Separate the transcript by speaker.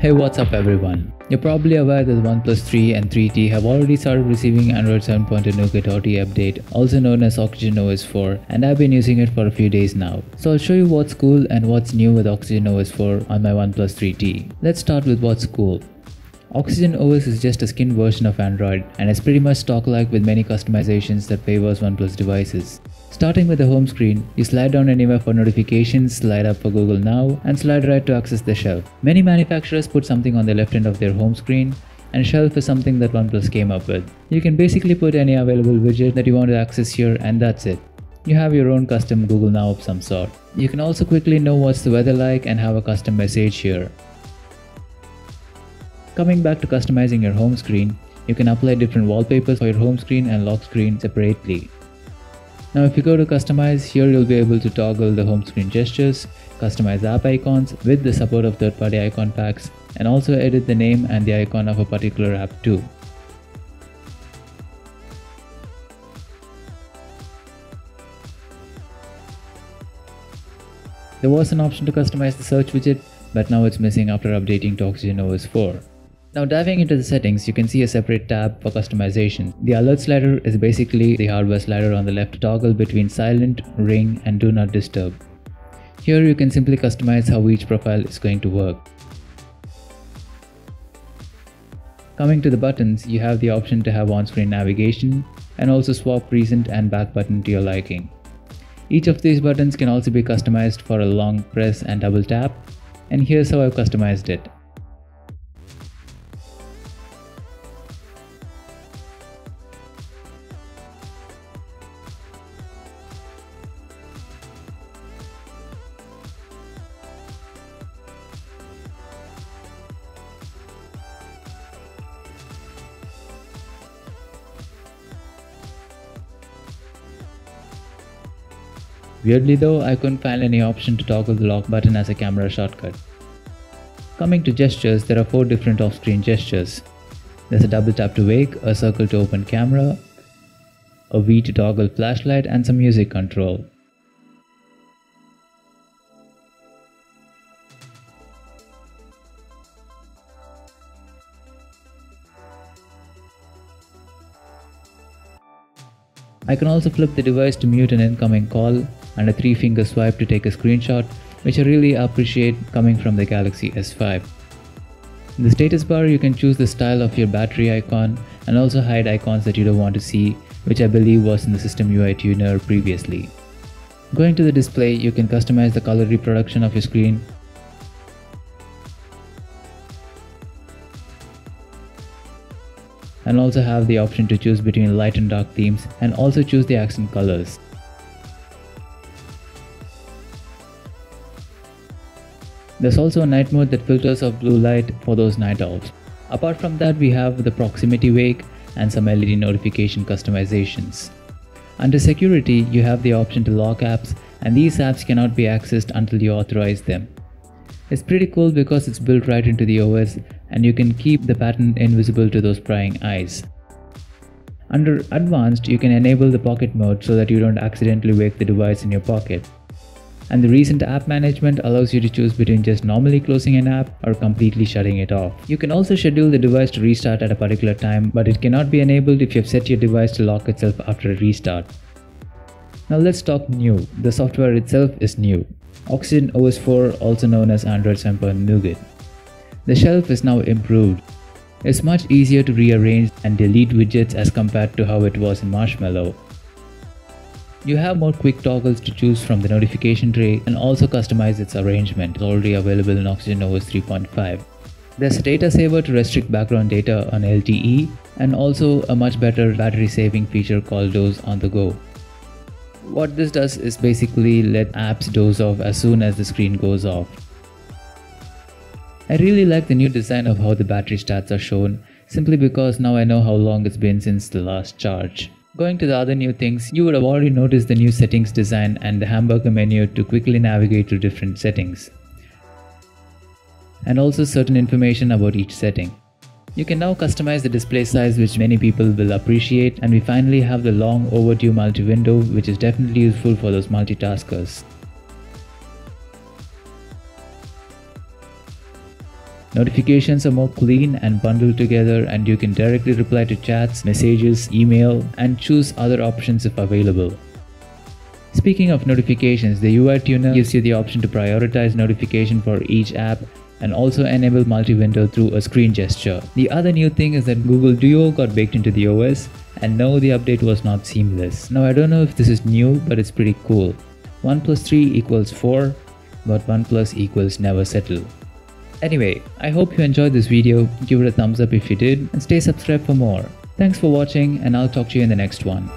Speaker 1: Hey what's up everyone. You're probably aware that OnePlus 3 and 3T have already started receiving Android 7.2 Nougat OTA update, also known as Oxygen OS 4, and I've been using it for a few days now. So I'll show you what's cool and what's new with Oxygen OS 4 on my OnePlus 3T. Let's start with what's cool. Oxygen OS is just a skin version of Android and it's pretty much stock-like with many customizations that favors OnePlus devices. Starting with the home screen, you slide down anywhere for notifications, slide up for Google Now, and slide right to access the shelf. Many manufacturers put something on the left end of their home screen, and shelf is something that OnePlus came up with. You can basically put any available widget that you want to access here and that's it. You have your own custom Google Now of some sort. You can also quickly know what's the weather like and have a custom message here. Coming back to customizing your home screen, you can apply different wallpapers for your home screen and lock screen separately. Now if you go to customize, here you'll be able to toggle the home screen gestures, customize app icons with the support of third-party icon packs, and also edit the name and the icon of a particular app too. There was an option to customize the search widget, but now it's missing after updating to Oxygen OS 4. Now diving into the settings, you can see a separate tab for customization. The alert slider is basically the hardware slider on the left to toggle between silent, ring and do not disturb. Here you can simply customize how each profile is going to work. Coming to the buttons, you have the option to have on-screen navigation and also swap recent and back button to your liking. Each of these buttons can also be customized for a long press and double tap, and here's how I've customized it. Weirdly though, I couldn't find any option to toggle the lock button as a camera shortcut. Coming to gestures, there are 4 different off-screen gestures. There's a double tap to wake, a circle to open camera, a V to toggle flashlight and some music control. I can also flip the device to mute an incoming call and a 3 finger swipe to take a screenshot, which I really appreciate coming from the Galaxy S5. In the status bar, you can choose the style of your battery icon and also hide icons that you don't want to see, which I believe was in the System UI tuner previously. Going to the display, you can customize the color reproduction of your screen and also have the option to choose between light and dark themes and also choose the accent colors. There's also a night mode that filters off blue light for those night owls. Apart from that we have the proximity wake and some LED notification customizations. Under security you have the option to lock apps and these apps cannot be accessed until you authorize them. It's pretty cool because it's built right into the OS and you can keep the pattern invisible to those prying eyes. Under advanced, you can enable the pocket mode so that you don't accidentally wake the device in your pocket. And the recent app management allows you to choose between just normally closing an app or completely shutting it off. You can also schedule the device to restart at a particular time, but it cannot be enabled if you have set your device to lock itself after a restart. Now let's talk new. The software itself is new. Oxygen OS 4 also known as Android 7.0 Nougat. The shelf is now improved. It's much easier to rearrange and delete widgets as compared to how it was in Marshmallow. You have more quick toggles to choose from the notification tray and also customize its arrangement, it's already available in Oxygen OS 3.5. There's a data saver to restrict background data on LTE and also a much better battery saving feature called Doze on the Go. What this does is basically let apps doze off as soon as the screen goes off. I really like the new design of how the battery stats are shown simply because now I know how long it's been since the last charge. Going to the other new things, you would have already noticed the new settings design and the hamburger menu to quickly navigate to different settings. And also certain information about each setting. You can now customize the display size which many people will appreciate and we finally have the long overdue multi-window which is definitely useful for those multitaskers. Notifications are more clean and bundled together and you can directly reply to chats, messages, email and choose other options if available. Speaking of notifications, the UI tuner gives you the option to prioritize notification for each app and also enable multi-window through a screen gesture. The other new thing is that Google Duo got baked into the OS and no the update was not seamless. Now I don't know if this is new but it's pretty cool. 1 plus 3 equals 4 but 1 plus equals never settle. Anyway, I hope you enjoyed this video, give it a thumbs up if you did and stay subscribed for more. Thanks for watching and I'll talk to you in the next one.